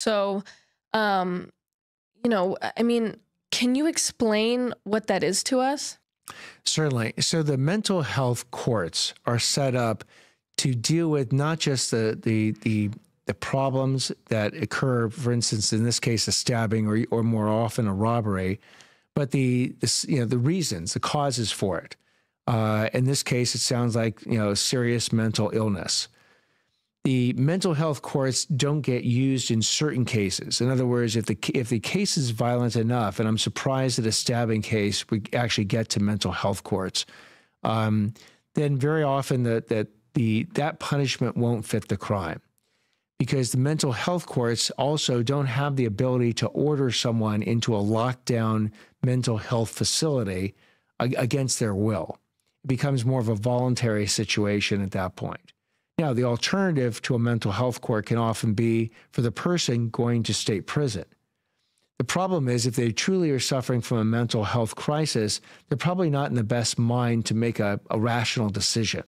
So, um, you know, I mean, can you explain what that is to us? Certainly. So the mental health courts are set up to deal with not just the the the the problems that occur, for instance, in this case, a stabbing or or more often a robbery, but the, the you know the reasons, the causes for it. Uh, in this case, it sounds like you know serious mental illness the mental health courts don't get used in certain cases. In other words, if the if the case is violent enough, and I'm surprised that a stabbing case would actually get to mental health courts, um, then very often that that the that punishment won't fit the crime, because the mental health courts also don't have the ability to order someone into a lockdown mental health facility against their will. It becomes more of a voluntary situation at that point. Now, the alternative to a mental health court can often be for the person going to state prison. The problem is, if they truly are suffering from a mental health crisis, they're probably not in the best mind to make a, a rational decision.